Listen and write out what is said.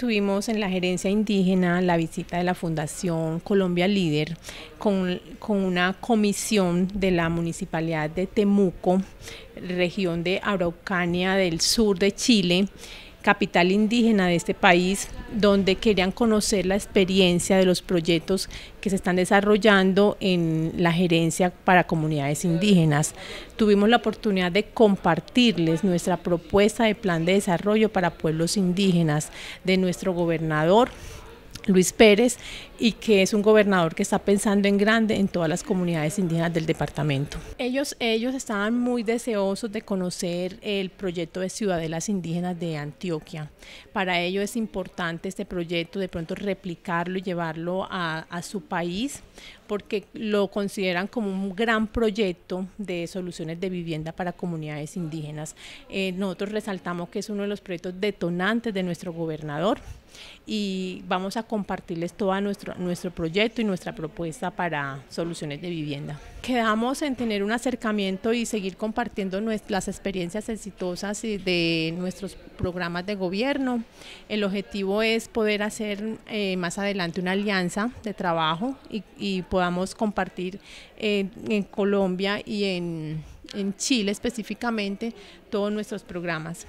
Tuvimos en la gerencia indígena la visita de la Fundación Colombia Líder con, con, una comisión de la Municipalidad de Temuco, región de Araucania del sur de Chile, capital indígena de este país, donde querían conocer la experiencia de los proyectos que se están desarrollando en la gerencia para comunidades indígenas. Tuvimos la oportunidad de compartirles nuestra propuesta de plan de desarrollo para pueblos indígenas de nuestro gobernador Luis Pérez y que es un gobernador que está pensando en grande en todas las comunidades indígenas del departamento. Ellos, ellos estaban muy deseosos de conocer el proyecto de ciudadelas indígenas de Antioquia. Para ellos es importante este proyecto de pronto replicarlo y llevarlo a, a su país porque lo consideran como un gran proyecto de soluciones de vivienda para comunidades indígenas. Eh, nosotros resaltamos que es uno de los proyectos detonantes de nuestro gobernador y vamos a compartirles todo nuestro, nuestro proyecto y nuestra propuesta para soluciones de vivienda. Quedamos en tener un acercamiento y seguir compartiendo las experiencias exitosas de nuestros programas de gobierno. El objetivo es poder hacer eh, más adelante una alianza de trabajo y, podamos compartir eh, en Colombia y en, en Chile específicamente todos nuestros programas.